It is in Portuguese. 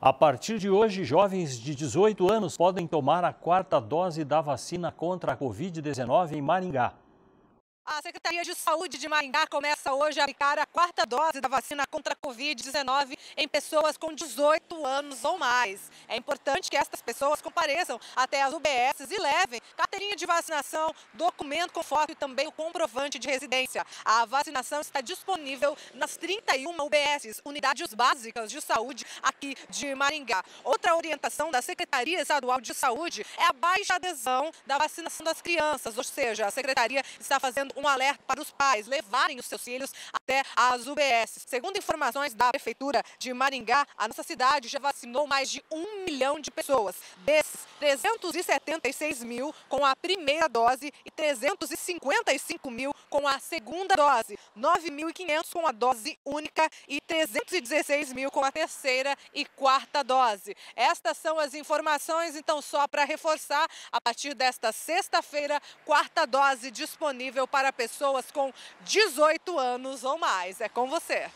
A partir de hoje, jovens de 18 anos podem tomar a quarta dose da vacina contra a Covid-19 em Maringá. A Secretaria de Saúde de Maringá começa hoje a aplicar a quarta dose da vacina contra a Covid-19 em pessoas com 18 anos ou mais. É importante que estas pessoas compareçam até as UBSs e levem carteirinha de vacinação, documento com foto e também o comprovante de residência. A vacinação está disponível nas 31 UBSs, unidades básicas de saúde aqui de Maringá. Outra orientação da Secretaria Estadual de Saúde é a baixa adesão da vacinação das crianças, ou seja, a Secretaria está fazendo um alerta para os pais levarem os seus filhos até as UBS. Segundo informações da Prefeitura de Maringá, a nossa cidade já vacinou mais de um milhão de pessoas. Desses, 376 mil com a primeira dose e 355 mil com a segunda dose, 9.500 com a dose única e 316 mil com a terceira e quarta dose. Estas são as informações, então, só para reforçar, a partir desta sexta-feira, quarta dose disponível para pessoas com 18 anos ou mais. É com você.